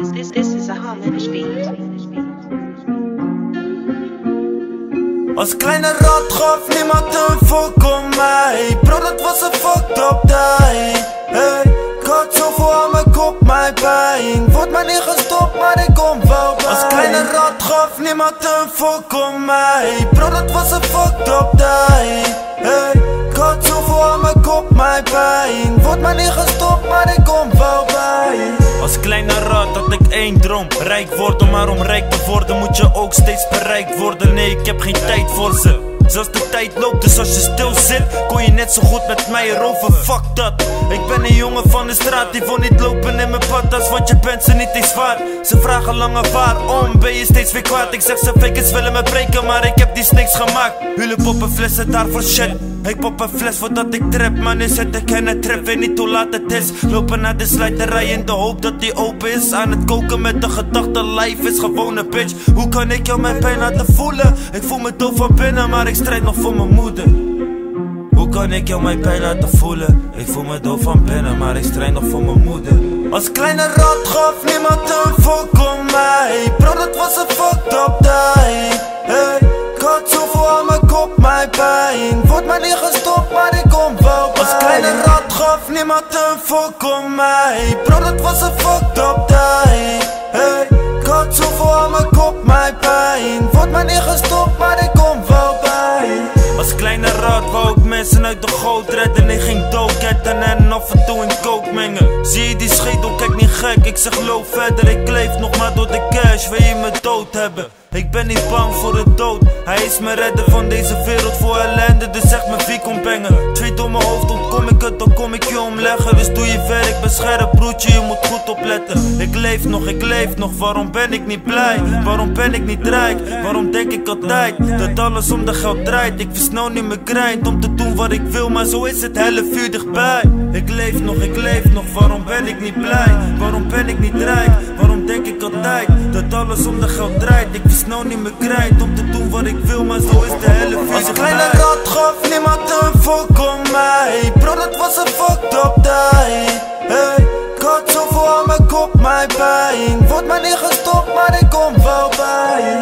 This, this, is a Als kleine rat gaf niemand een fuck om mij. Bro, dat was een fucked up day. Hey, ik had zoveel aan mijn kop, mijn pijn. Wordt maar niet gestopt, maar ik kom wel bij. Als kleine rat gaf niemand een fuck om mij. Bro, dat was een fucked up day. Hey, ik had zoveel aan mijn kop, mijn pijn. Wordt maar niet gestopt Rijk worden, maar om rijk te worden moet je ook steeds bereikt worden. Nee, ik heb geen tijd voor ze Zoals de tijd loopt, dus als je stil zit Kon je net zo goed met mij erover, fuck dat. Ik ben een jongen van de straat, die wil niet lopen in mijn patas Want je bent ze niet eens waard Ze vragen lange waarom, ben je steeds weer kwaad? Ik zeg ze fakers willen me breken, maar ik heb die snakes gemaakt. Jullie poppen flessen daarvoor shit. Ik pop een fles voordat ik trap, maar nu zet ik in het trap, weet niet hoe laat het is. Lopen naar de slijterij in de hoop dat die open is. Aan het koken met de gedachte, life is gewoon een bitch. Hoe kan ik jou mijn pijn laten voelen? Ik voel me doof van binnen, maar ik strijd nog voor mijn moeder. Hoe kan ik jou mijn pijn laten voelen? Ik voel me doof van binnen, maar ik strijd nog voor mijn moeder. Als kleine rat gaf niemand een fuck om mij. Bro dat was een fucked up tijd Hey, ik had zoveel aan mijn kop, mijn pijn. Wordt maar niet gestopt, maar ik kom wel Als kleine rat gaf niemand een fuck om mij. Bro dat was een fucked up tijd Hey, ik had zoveel aan mijn kop, mijn pijn. Wordt maar niet gestopt, maar mensen uit de goot redden Ik ging doodketten en af en toe in kook mengen. Zie je die schedel, kijk niet gek, ik zeg loop verder. Ik leef nog maar door de cash, wil je me dood hebben ik ben niet bang voor de dood Hij is mijn redder van deze wereld voor ellende Dus zeg me wie komt brengen Tweet door mijn hoofd ontkom ik het, dan kom ik je omleggen Dus doe je werk, ben scherp broertje, je moet goed opletten Ik leef nog, ik leef nog, waarom ben ik niet blij? Waarom ben ik niet rijk? Waarom denk ik altijd dat alles om de geld draait? Ik versnel nu mijn grind om te doen wat ik wil Maar zo is het hele vuur dichtbij Ik leef nog, ik leef nog, waarom ben ik niet blij? Waarom ben ik niet rijk? Waarom denk ik altijd dat alles om de geld draait? nou niet meer krijt om te doen wat ik wil, maar zo is de hele visie Als kleine rat gaf niemand een fuck om mij. Bro, dat was een fucked up die. Hey, ik had zoveel aan mijn kop, mijn pijn. Wordt mij niet gestopt, maar ik kom wel bij.